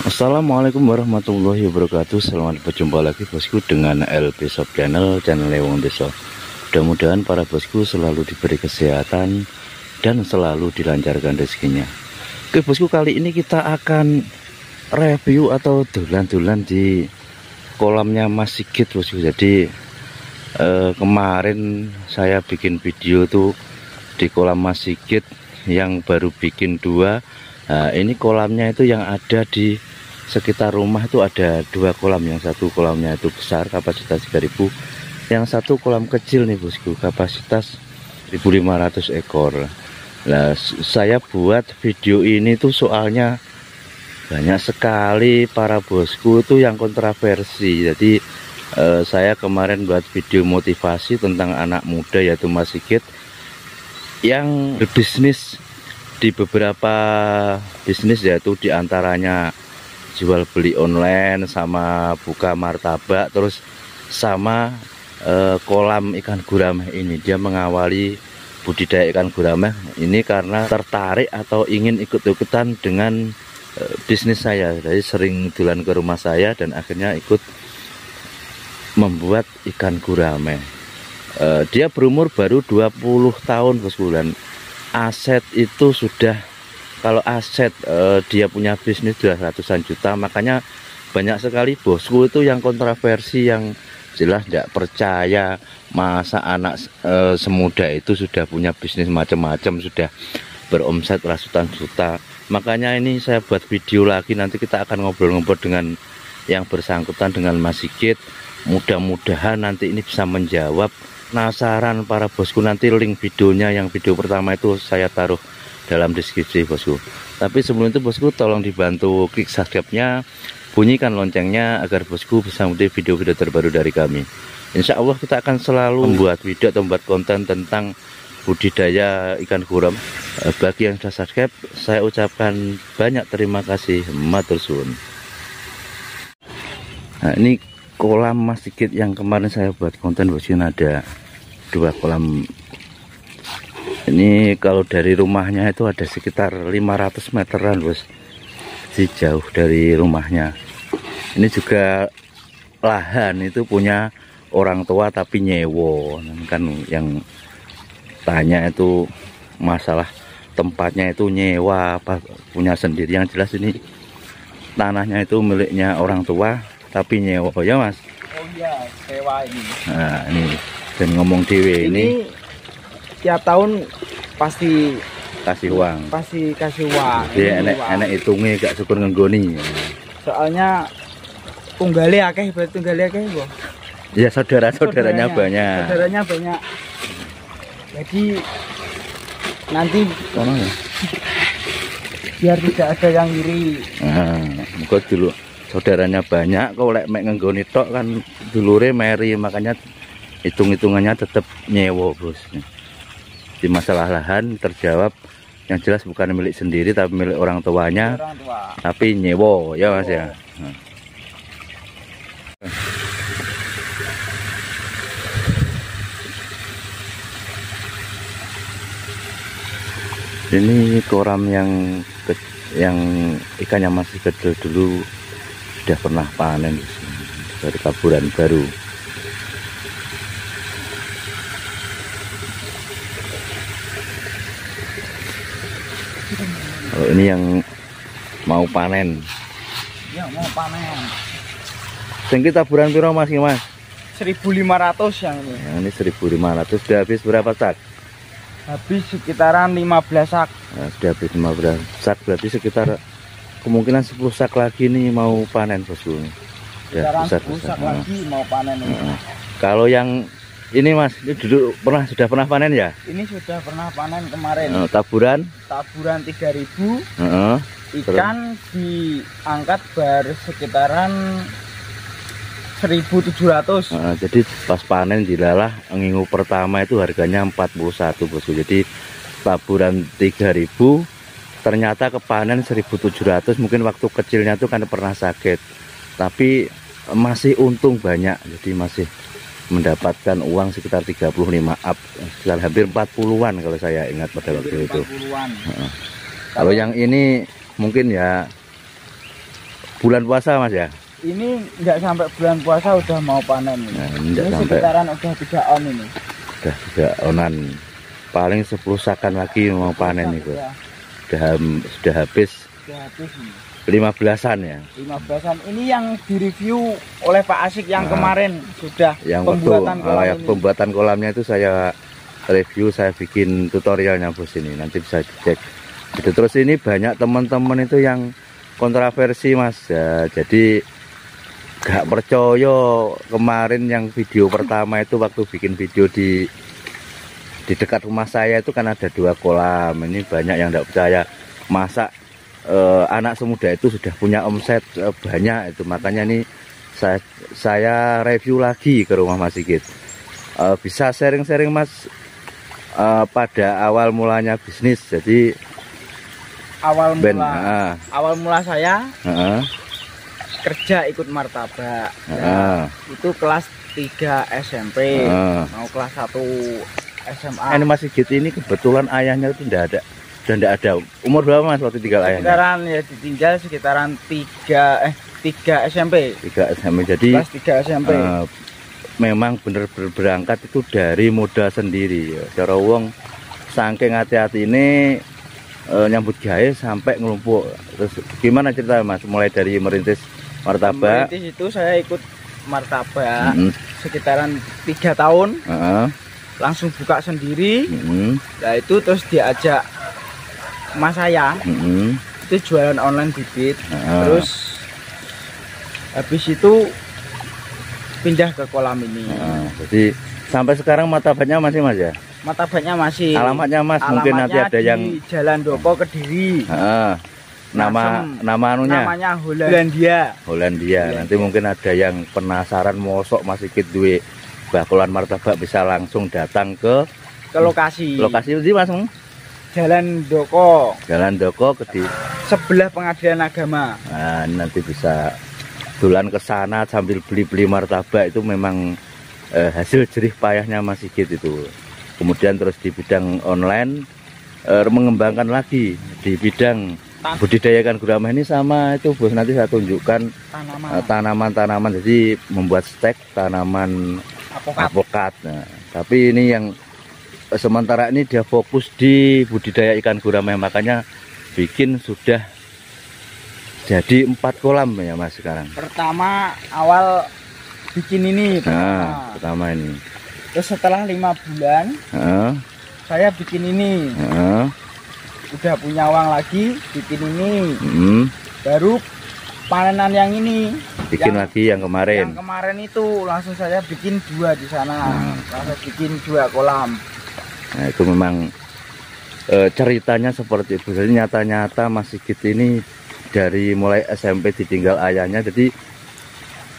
Assalamualaikum warahmatullahi wabarakatuh. Selamat berjumpa lagi bosku dengan LB Shop Channel Channel Lewong Desa. Mudah-mudahan para bosku selalu diberi kesehatan Dan selalu dilancarkan rezekinya. Oke bosku kali ini kita akan Review atau dulan-dulan di Kolamnya Mas Sigit bosku. Jadi eh, Kemarin saya bikin video tuh Di kolam Mas Sigit Yang baru bikin dua. Nah, ini kolamnya itu yang ada di sekitar rumah itu ada dua kolam yang satu kolamnya itu besar kapasitas 3000 yang satu kolam kecil nih bosku kapasitas 1500 ekor. Nah saya buat video ini tuh soalnya banyak sekali para bosku itu yang kontroversi. Jadi eh, saya kemarin buat video motivasi tentang anak muda yaitu Mas Sigit yang berbisnis di beberapa bisnis yaitu di antaranya jual beli online sama buka martabak terus sama eh, kolam ikan gurame ini. Dia mengawali budidaya ikan gurame ini karena tertarik atau ingin ikut-ikutan dengan eh, bisnis saya. Jadi sering jalan ke rumah saya dan akhirnya ikut membuat ikan gurame eh, dia berumur baru 20 tahun bosku dan aset itu sudah kalau aset uh, dia punya bisnis sudah ratusan juta makanya banyak sekali bosku itu yang kontroversi yang jelas tidak percaya masa anak e, semuda itu sudah punya bisnis macam-macam sudah beromset ratusan juta. Makanya ini saya buat video lagi nanti kita akan ngobrol-ngobrol dengan yang bersangkutan dengan Mas Sigit. Mudah-mudahan nanti ini bisa menjawab. Penasaran para bosku nanti link videonya yang video pertama itu saya taruh dalam deskripsi bosku. Tapi sebelum itu bosku tolong dibantu klik subscribe-nya bunyikan loncengnya agar bosku bisa mengikuti video-video terbaru dari kami. Insya Allah kita akan selalu membuat video atau membuat konten tentang budidaya ikan guram. Eh, bagi yang sudah subscribe saya ucapkan banyak terima kasih. Matur suwun. Nah ini kolam mas sedikit yang kemarin saya buat konten bosku. Ada dua kolam ini kalau dari rumahnya itu ada sekitar 500 meteran bos. Di jauh dari rumahnya. Ini juga lahan itu punya orang tua tapi nyewo kan yang tanya itu masalah tempatnya itu nyewa apa punya sendiri. Yang jelas ini tanahnya itu miliknya orang tua tapi nyewo ya mas? Oh iya sewa ini. Nah ini. Dan ngomong dewe ini, ini tiap tahun pasti kasih uang. pasti kasih uang. Dia enek enek hitungnya gak syukur ngenggoni. Soalnya tunggali akeh berarti tunggali akeh bu ya saudara saudaranya, banyak. Saudaranya banyak. Jadi nanti Mana ya? biar tidak ada yang iri nah dulu saudaranya banyak. Kok lek mek ngenggoni tok kan dulure meri makanya hitung-hitungannya tetap nyewo bos di masalah lahan terjawab yang jelas bukan milik sendiri tapi milik orang tuanya orang tua. tapi nyewo ya mas ya nah. ini koram yang yang ikan yang masih kecil dulu sudah pernah panen dari kaburan baru kalau ini yang mau panen. Ya mau panen. Yang kita taburan piro mas mas? 1500 yang ini. Nah, ini 1500 sudah habis berapa sak? Habis sekitaran 15 sak. Nah, sudah habis 15 sak. Berarti sekitar kemungkinan 10 sak lagi nih mau panen bosku. Ya, besar, 10 sak nah. lagi mau panen ini. Nah, kalau yang ini mas, ini dulu pernah sudah pernah panen ya? Ini sudah pernah panen kemarin. Uh, taburan? Taburan 3000. Uh -uh. Ikan Terus. diangkat baru sekitaran 1700. Uh, jadi pas panen dilalah ngingu pertama itu harganya 41 bosku. Jadi taburan 3000 ternyata kepanen 1700 mungkin waktu kecilnya tuh kan pernah sakit. Tapi masih untung banyak jadi masih mendapatkan uang sekitar 35 up sekitar hampir 40-an kalau saya ingat pada waktu itu. uh, kalau yang ini mungkin ya bulan puasa mas ya? Ini nggak sampai bulan puasa udah mau panen ini, nah, ini sampai. sekitaran udah tiga on ini. Udah tiga onan. Paling 10 sakan lagi mau panen itu. sudah sudah habis. Sudah habis lima belasan ya? Lima belasan. Ini yang direview oleh Pak Asik yang nah, kemarin. Sudah yang pembuatan waktu, kolam uh, ini. pembuatan kolamnya itu saya review saya bikin tutorialnya bos ini nanti bisa dicek. Itu terus ini banyak teman-teman itu yang kontroversi mas. Ya, jadi gak percaya kemarin yang video pertama itu waktu bikin video di di dekat rumah saya itu kan ada dua kolam. Ini banyak yang tidak percaya. Masa eh, anak semuda itu sudah punya omset eh, banyak itu. Makanya ini saya saya review lagi ke rumah Mas Sigit. Eh, bisa sharing-sharing Mas? Eh, pada awal mulanya bisnis jadi awal mula ben, uh, awal mula saya uh, kerja ikut martabak. Uh, itu kelas 3 SMP uh, mau kelas 1 SMA ini Mas Sigit ini kebetulan ayahnya itu tidak ada dan tidak ada. Umur berapa mas waktu tinggal ayahnya? Sekitaran ya ditinggal sekitaran tiga eh tiga SMP tiga SMP jadi kelas tiga SMP uh, memang benar-benar berangkat itu dari modal sendiri ya. cara uang saking hati-hati ini uh, nyambut gawe sampai ngelumpuk. Terus gimana cerita mas? Mulai dari merintis martabak. Merintis itu saya ikut martabak mm -hmm. sekitaran tiga tahun. Uh -huh. langsung buka sendiri. Mm -hmm. nah itu terus diajak mas saya mm -hmm. itu jualan online bibit uh. terus habis itu pindah ke kolam ini. Uh, jadi sampai sekarang mata banyak masih mas ya? Mata banyak masih. Alamatnya mas alamatnya mungkin nanti ada yang jalan Doko Kediri. Uh, nama Nasem, nama anunya? Namanya Hollandia Hollandia nanti mungkin ada yang penasaran mosok masih kit duit. Bakulan martabak bisa langsung datang ke ke lokasi. Lokasi di mas Jalan Doko. Jalan Doko ke di sebelah pengadilan agama. Nah, nanti bisa dolan ke sana sambil beli-beli martabak itu memang eh, hasil jerih payahnya Mas Sigit itu. Kemudian terus di bidang online eh, mengembangkan lagi di bidang budidaya ikan gurame ini sama itu bos nanti saya tunjukkan eh, tanaman-tanaman. Jadi membuat stek tanaman apokat. apokat. Nah, tapi ini yang sementara ini dia fokus di budidaya ikan gurame makanya bikin sudah jadi empat kolam ya mas sekarang. Pertama awal bikin ini pertama, nah, pertama. ini. Terus setelah lima bulan uh. saya bikin ini. Uh. udah punya uang lagi bikin ini. Uh. baru panenan yang ini. Bikin yang, lagi yang kemarin. yang kemarin itu langsung saya bikin dua di sana. Uh. langsung bikin dua kolam Nah itu memang e, ceritanya seperti itu. Jadi nyata-nyata Mas Sigit ini dari mulai SMP ditinggal ayahnya. Jadi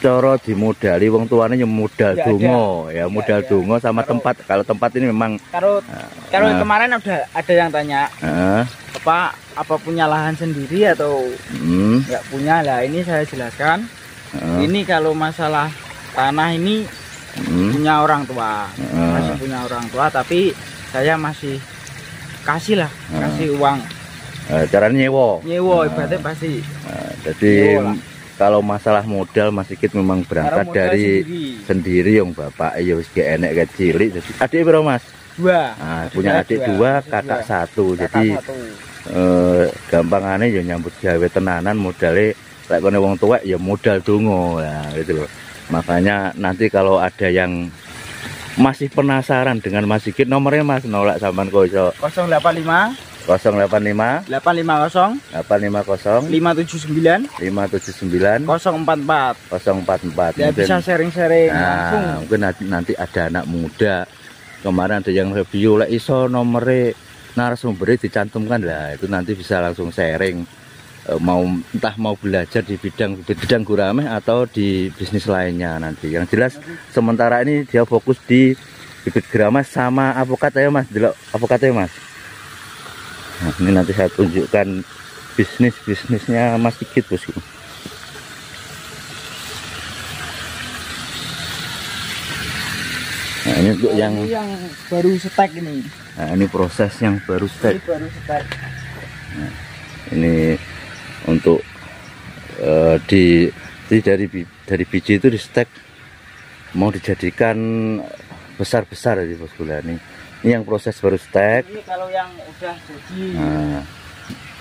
coro dimodali wong tuanya yang modal ya, dungo ya, ya modal ya, dungo sama karo, tempat. Kalau tempat ini memang kalau uh, kalau uh, kemarin ada ada yang tanya uh, apa apa punya lahan sendiri atau hmm. nggak uh, punya? Lah ini saya jelaskan. Uh, ini kalau masalah tanah ini uh, punya orang tua uh, masih punya orang tua tapi saya masih kasih lah hmm. kasih uang. Uh, caranya nyewo nyewo uh, ibaratnya pasti uh, jadi kalau masalah modal Mas Ikit memang berangkat dari sendiri, sendiri yang bapak ya wis enek cilik jadi adik berapa Mas? Dua. Nah, punya adik dua, dua kakak dua. satu. Kakak jadi satu. Eh, gampangannya ya nyambut gawe tenanan modalnya kayak kone wong tua ya modal dungo ya gitu loh. Makanya nanti kalau ada yang masih penasaran dengan Mas Sigit. Nomornya Mas nolak sampean kok iso? 085 085 850 850 579 579 044 044 ya bisa sharing-sharing nah, langsung. mungkin nanti, nanti ada anak muda. Kemarin ada yang review lah iso nomornya narasumbernya dicantumkan. Lah itu nanti bisa langsung sharing mau entah mau belajar di bidang bidang gurame atau di bisnis lainnya nanti. Yang jelas sementara ini dia fokus di bibit gurame sama apokat ya Mas. Delok apokat ya Mas. Nah, ini nanti saya tunjukkan bisnis-bisnisnya Mas Sigit Bosku. Nah, ini untuk yang yang baru setek ini. Nah, ini proses yang baru setek. Ini baru setek. Nah, ini untuk uh, di, di dari dari biji itu di stek mau dijadikan besar-besar ya bos gula. Ini ini yang proses baru stek ini kalau yang udah jadi. Nah.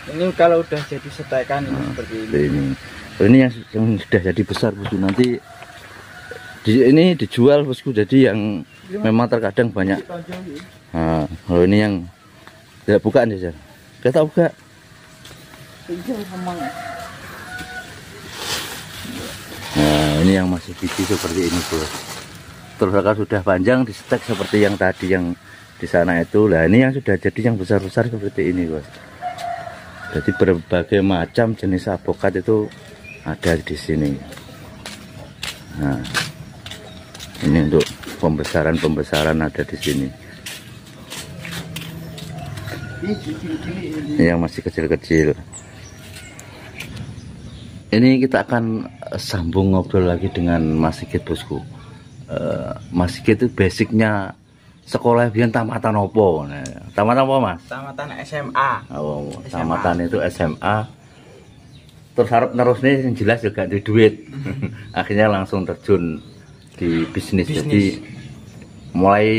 ini kalau udah jadi stekan ini nah, seperti ini. ini. Ini yang, yang sudah jadi besar bosku nanti di, ini dijual bosku jadi yang memang terkadang banyak. nah, kalau ini yang tidak bukaan ya kita nah ini yang masih biji seperti ini bos terus kalau sudah panjang di stek seperti yang tadi yang di sana itu. Lah ini yang sudah jadi yang besar-besar seperti ini bos jadi berbagai macam jenis avokat itu ada di sini. Nah ini untuk pembesaran-pembesaran ada di sini. Ini yang masih kecil-kecil ini kita akan sambung ngobrol lagi dengan Mas Sigit bosku. Uh, Mas Sigit itu basicnya sekolah biar tamatan opo nah, tamatan apa mas? Tamatan SMA oh, SMA. tamatan itu SMA terus harap terus nih yang jelas juga di duit. Akhirnya langsung terjun di bisnis, bisnis. jadi mulai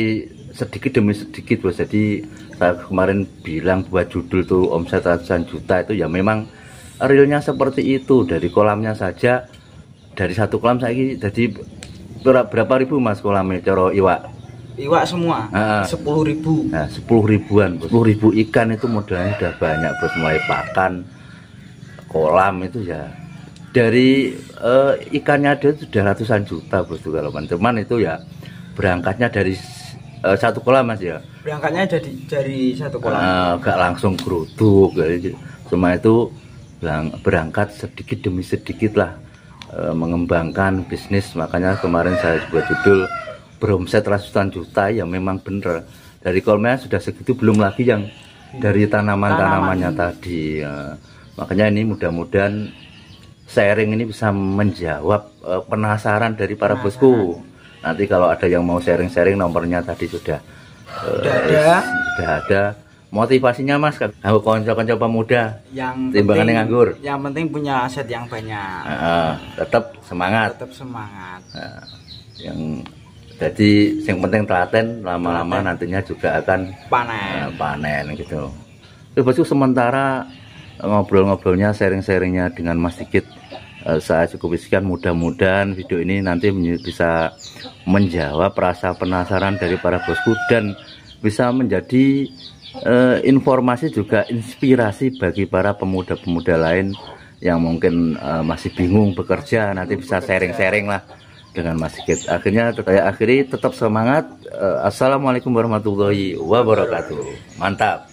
sedikit demi sedikit bos. Jadi saya kemarin bilang buat judul tuh omset ratusan juta itu ya memang realnya seperti itu. Dari kolamnya saja dari satu kolam saya jadi berapa ribu mas kolamnya coro iwak? Iwak semua sepuluh ribu. Nah sepuluh ribuan sepuluh ribu ikan itu modalnya sudah banyak bos. Mulai pakan kolam itu ya. Dari uh, ikannya ada sudah ratusan juta bos kalau teman-teman itu ya berangkatnya dari uh, satu kolam mas ya? Berangkatnya dari dari satu kolam. Uh, gak langsung geruduk semua itu berangkat sedikit demi sedikit lah e, mengembangkan bisnis. Makanya kemarin saya buat judul beromset ratusan juta ya memang bener. Dari kolmenya sudah segitu belum lagi yang dari tanaman-tanamannya tadi. E, makanya ini mudah-mudahan sharing ini bisa menjawab e, penasaran dari para bosku. Nanti kalau ada yang mau sharing-sharing nomornya tadi sudah sudah ada. sudah ada motivasinya mas aku konco-konco pemuda yang timbangannya nganggur. yang penting punya aset yang banyak. Uh, tetap semangat. Tetap semangat. Uh, yang jadi yang penting telaten lama-lama nantinya juga akan panen. uh, panen gitu. Itu sementara ngobrol-ngobrolnya sharing-sharingnya dengan Mas Dikit uh, saya cukup isikan mudah-mudahan video ini nanti bisa menjawab rasa penasaran dari para bosku dan bisa menjadi uh, informasi juga inspirasi bagi para pemuda-pemuda lain yang mungkin uh, masih bingung bekerja nanti bisa sharing-sharing lah dengan Mas Sigit. Akhirnya saya akhiri tetap semangat. Uh, Assalamualaikum warahmatullahi wabarakatuh. Mantap.